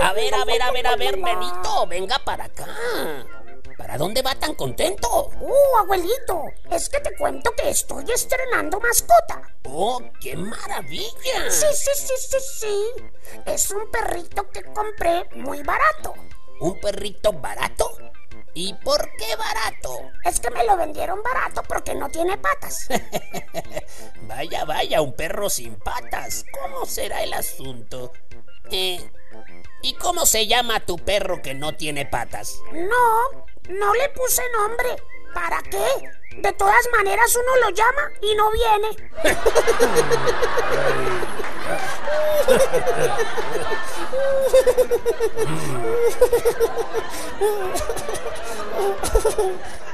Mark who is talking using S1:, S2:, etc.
S1: A ver, a ver, a ver, a ver, Benito, venga para acá. ¿Para dónde va tan contento?
S2: ¡Oh, abuelito! Es que te cuento que estoy estrenando mascota.
S1: ¡Oh, qué maravilla!
S2: Sí, sí, sí, sí, sí. Es un perrito que compré muy barato.
S1: ¿Un perrito barato? ¿Y por qué barato?
S2: Es que me lo vendieron barato porque no tiene patas.
S1: vaya, vaya, un perro sin patas. ¿Cómo será el asunto? Eh, ¿Y cómo se llama tu perro que no tiene patas?
S2: No, no le puse nombre. ¿Para qué? De todas maneras uno lo llama y no viene.